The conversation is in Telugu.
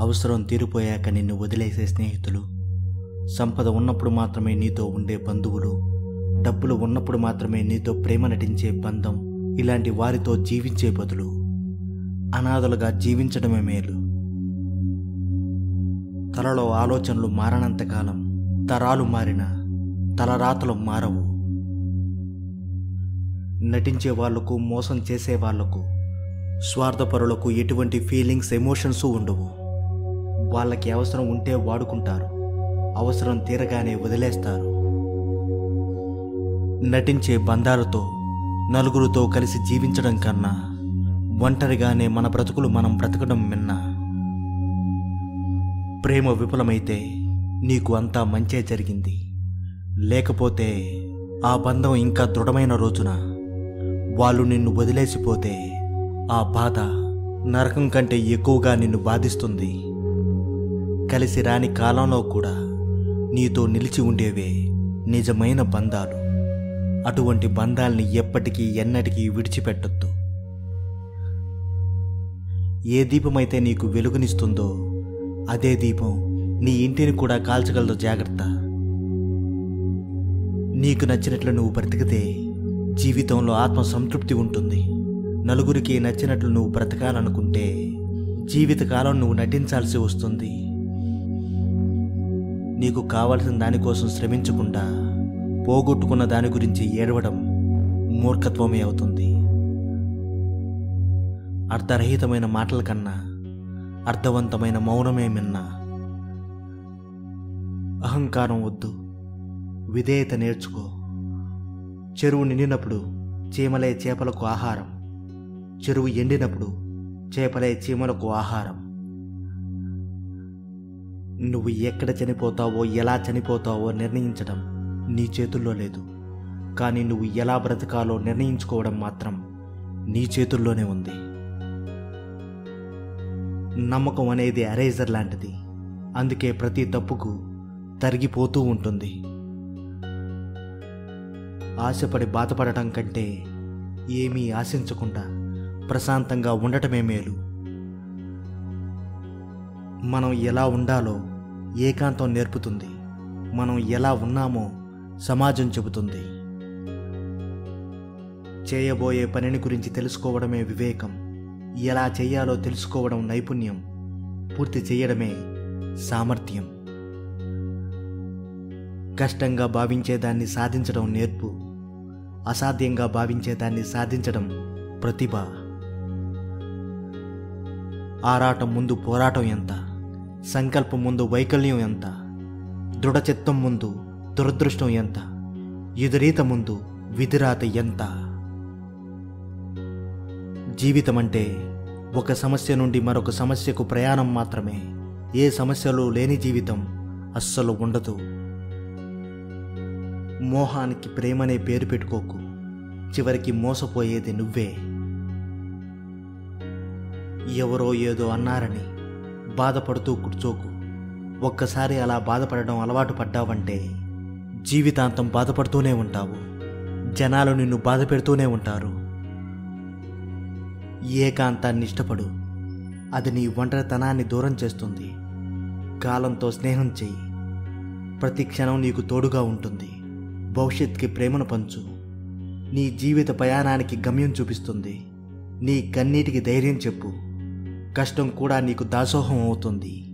అవసరం తీరిపోయాక నిన్ను వదిలేసే స్నేహితులు. సంపద ఉన్నప్పుడు మాత్రమే నీతో ఉండే బంధువులు డబ్బులు ఉన్నప్పుడు మాత్రమే నీతో ప్రేమ నటించే బంధం ఇలాంటి వారితో జీవించే బదులు అనాథలుగా జీవించడమే మేలు. తలలో ఆలోచనలు మారనంతకాలం తరాలు మారిన తలరాతలు మారవు. నటించే వాళ్ళకు మోసం చేసే వాళ్ళకు స్వార్థపరులకు ఎటువంటి ఫీలింగ్స్ ఎమోషన్స్ ఉండవు. వాళ్ళకి అవసరం ఉంటే వాడుకుంటారు. అవసరం తీరగానే వదిలేస్తారు. నటించే బంధాలతో నలుగురితో కలిసి జీవించడం కన్నా ఒంటరిగానే మన బ్రతుకులు మనం బ్రతకడం మిన్న. ప్రేమ విఫలమైతే నీకు అంతా మంచే జరిగింది. లేకపోతే ఆ బంధం ఇంకా దృఢమైన రోజున వాళ్ళు నిన్ను వదిలేసిపోతే ఆ బాధ నరకం కంటే ఎక్కువగా నిన్ను బాధిస్తుంది. కలిసి రాని కాలంలో కూడా నీతో నిలిచి ఉండేవే నిజమైన బంధాలు. అటువంటి బంధాల్ని ఎప్పటికీ ఎన్నటికీ విడిచిపెట్టొద్దు. ఏ దీపమైతే నీకు వెలుగునిస్తుందో అదే దీపం నీ ఇంటిని కూడా కాల్చగలదు జాగ్రత్త. నీకు నచ్చినట్లు నువ్వు బ్రతికితే జీవితంలో ఆత్మసంతృప్తి ఉంటుంది. నలుగురికి నచ్చినట్లు నువ్వు బ్రతకాలనుకుంటే జీవితకాలం నువ్వు నటించాల్సి వస్తుంది. నీకు కావలసిన దానికోసం శ్రమించకుండా పోగొట్టుకున్న దాని గురించి ఏడవడం మూర్ఖత్వమే అవుతుంది. అర్ధరహితమైన మాటల కన్నా అర్థవంతమైన మౌనమే మిన్నా. అహంకారం వద్దు. విధేయత నేర్చుకో. చెరువు నిండినప్పుడు చీమలే చేపలకు ఆహారం. చెరువు ఎండినప్పుడు చేపలే చీమలకు ఆహారం. నువ్వు ఎక్కడ చనిపోతావో ఎలా చనిపోతావో నిర్ణయించడం నీ చేతుల్లో లేదు. కానీ నువ్వు ఎలా బ్రతకాలో నిర్ణయించుకోవడం మాత్రం నీ చేతుల్లోనే ఉంది. నమ్మకం అనేది అరేజర్ లాంటిది. అందుకే ప్రతి తప్పుకు తరిగిపోతూ ఉంటుంది. ఆశపడి బాధపడటం కంటే ఏమీ ఆశించకుండా ప్రశాంతంగా ఉండటమే మేలు. మనం ఎలా ఉండాలో ఏకాంతం నేర్పుతుంది. మనం ఎలా ఉన్నామో సమాజం చెబుతుంది. చేయబోయే పనిని గురించి తెలుసుకోవడమే వివేకం. ఎలా చేయాలో తెలుసుకోవడం నైపుణ్యం. పూర్తి చేయడమే సామర్థ్యం. కష్టంగా భావించేదాన్ని సాధించడం నేర్పు. అసాధ్యంగా భావించేదాన్ని సాధించడం ప్రతిభ. ఆరాటం ముందు పోరాటం ఎంత? సంకల్పం ముందు వైకల్యం ఎంత? దృఢచిత్తం ముందు దురదృష్టం ఎంత? ఎదురీత ముందు విధిరాత ఎంత? జీవితం అంటే ఒక సమస్య నుండి మరొక సమస్యకు ప్రయాణం మాత్రమే. ఏ సమస్యలు లేని జీవితం అస్సలు ఉండదు. మోహానికి ప్రేమనే పేరు పెట్టుకోకు. చివరికి మోసపోయేది నువ్వే. ఎవరో ఏదో అన్నారని బాధపడుతూ కూర్చోకు. ఒక్కసారి అలా బాధపడడం అలవాటు పడ్డావంటే జీవితాంతం బాధపడుతూనే ఉంటావు. జనాలు నిన్ను బాధ పెడుతూనే ఉంటారు. ఏకాంతాన్ని ఇష్టపడు. అది నీ ఒంటరితనాన్ని దూరం చేస్తుంది. కాలంతో స్నేహం చెయ్యి. ప్రతి క్షణం నీకు తోడుగా ఉంటుంది. భవిష్యత్కి ప్రేమను పంచు. నీ జీవిత ప్రయాణానికి గమ్యం చూపిస్తుంది. నీ కన్నీటికి ధైర్యం చెప్పు. కష్టం కూడా నీకు దాసోహం అవుతుంది.